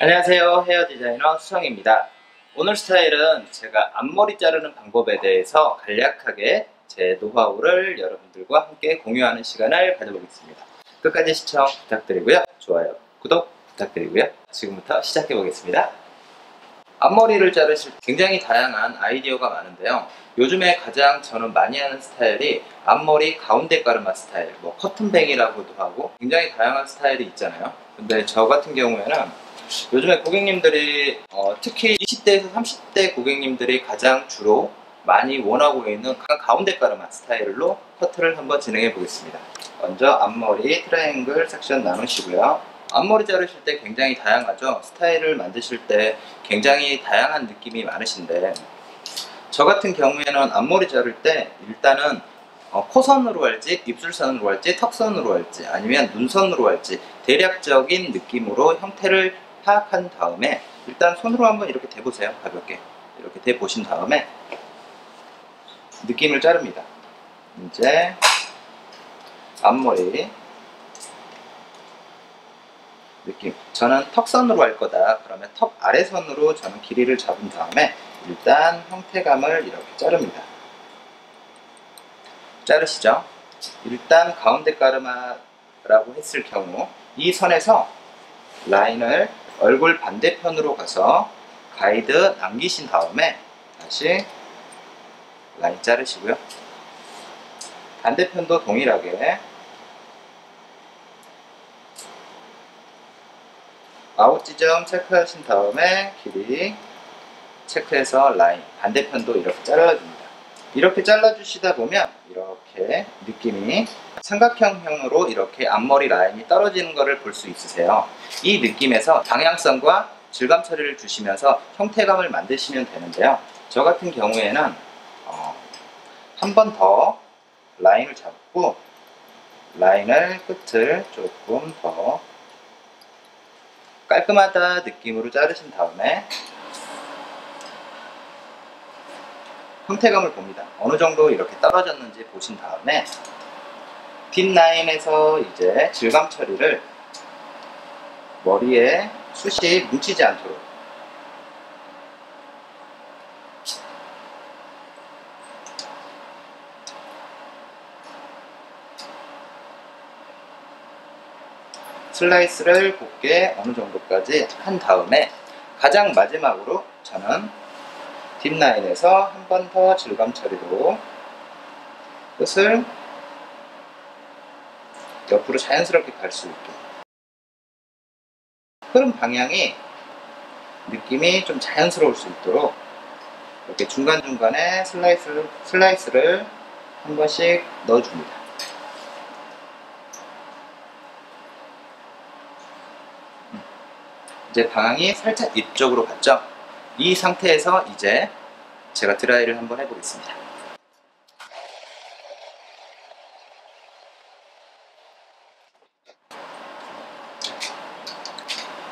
안녕하세요. 헤어 디자이너 수성입니다. 오늘 스타일은 제가 앞머리 자르는 방법에 대해서 간략하게 제 노하우를 여러분들과 함께 공유하는 시간을 가져보겠습니다. 끝까지 시청 부탁드리고요. 좋아요 구독 부탁드리고요. 지금부터 시작해 보겠습니다. 앞머리를 자르실 때 굉장히 다양한 아이디어가 많은데요. 요즘에 가장 저는 많이 하는 스타일이 앞머리 가운데 가르마 스타일 뭐 curtain bang이라고도 하고 굉장히 다양한 스타일이 있잖아요. 근데 저 같은 경우에는 요즘에 고객님들이 어, 특히 20대에서 30대 고객님들이 가장 주로 많이 원하고 있는 가운데 가르마 스타일로 커트를 한번 진행해 보겠습니다. 먼저 앞머리 트라이앵글 섹션 나누시고요. 앞머리 자르실 때 굉장히 다양하죠? 스타일을 만드실 때 굉장히 다양한 느낌이 많으신데 저 같은 경우에는 앞머리 자를 때 일단은 어, 코선으로 할지 입술선으로 할지 턱선으로 할지 아니면 눈선으로 할지 대략적인 느낌으로 형태를 파악한 다음에 일단 손으로 한번 이렇게 대보세요. 가볍게. 이렇게 대보신 다음에 느낌을 자릅니다. 이제 앞머리 느낌. 저는 턱선으로 할 거다. 그러면 턱 아래선으로 저는 길이를 잡은 다음에 일단 형태감을 이렇게 자릅니다. 자르시죠? 일단 가운데 가르마라고 했을 경우 이 선에서 라인을 얼굴 반대편으로 가서 가이드 남기신 다음에 다시 라인 자르시고요. 반대편도 동일하게 아웃 지점 체크하신 다음에 길이 체크해서 라인 반대편도 이렇게 잘라줍니다. 이렇게 잘라주시다 보면 이렇게 느낌이 삼각형형으로 이렇게 앞머리 라인이 떨어지는 것을 볼 수 있으세요. 이 느낌에서 방향성과 질감 처리를 주시면서 형태감을 만드시면 되는데요. 저 같은 경우에는 어, 한 번 더 라인을 잡고 라인을 끝을 조금 더 깔끔하다 느낌으로 자르신 다음에 형태감을 봅니다. 어느 정도 이렇게 떨어졌는지 보신 다음에 뒷 라인에서 이제 질감 처리를 머리에 숱이 뭉치지 않도록 슬라이스를 곱게 어느 정도까지 한 다음에 가장 마지막으로 저는 뒷라인에서 한 번 더 질감 처리로 끝을 옆으로 자연스럽게 갈 수 있게 흐름 방향이 느낌이 좀 자연스러울 수 있도록 이렇게 중간중간에 슬라이스를, 슬라이스를 한 번씩 넣어줍니다. 음. 이제 방향이 살짝 이쪽으로 갔죠? 이 상태에서 이제 제가 드라이를 한번 해보겠습니다.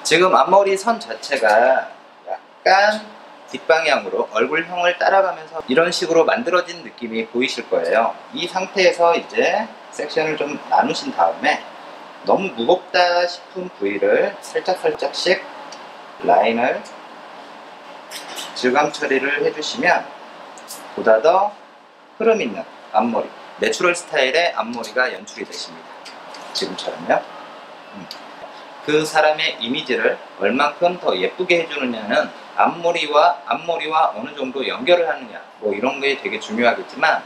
지금 앞머리 선 자체가 약간 뒷방향으로 얼굴형을 따라가면서 이런 식으로 만들어진 느낌이 보이실 거예요 이 상태에서 이제 섹션을 좀 나누신 다음에 너무 무겁다 싶은 부위를 살짝살짝씩 라인을 질감 처리를 해주시면 보다 더 흐름 있는 앞머리 natural 스타일의 앞머리가 연출이 되십니다. 지금처럼요. 음. 그 사람의 이미지를 얼만큼 더 예쁘게 해주느냐는 앞머리와 앞머리와 어느 정도 연결을 하느냐 뭐 이런 게 되게 중요하겠지만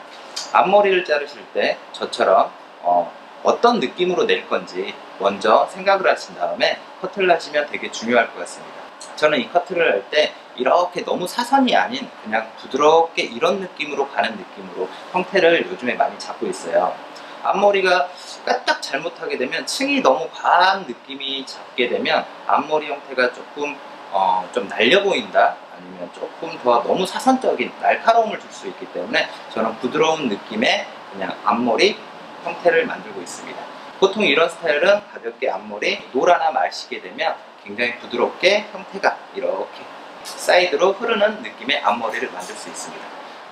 앞머리를 자르실 때 저처럼 어, 어떤 느낌으로 낼 건지 먼저 생각을 하신 다음에 커트를 하시면 되게 중요할 것 같습니다 저는 이 커트를 할 때 이렇게 너무 사선이 아닌 그냥 부드럽게 이런 느낌으로 가는 느낌으로 형태를 요즘에 많이 잡고 있어요. 앞머리가 까딱 잘못하게 되면 층이 너무 과한 느낌이 잡게 되면 앞머리 형태가 조금 어, 좀 날려 보인다? 아니면 조금 더 너무 사선적인 날카로움을 줄 수 있기 때문에 저는 부드러운 느낌의 그냥 앞머리 형태를 만들고 있습니다. 보통 이런 스타일은 가볍게 앞머리 노라나 마시게 되면 굉장히 부드럽게 형태가 이렇게 사이드로 흐르는 느낌의 앞머리를 만들 수 있습니다.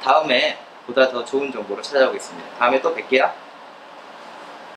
다음에 보다 더 좋은 정보로 찾아오겠습니다. 다음에 또 뵐게요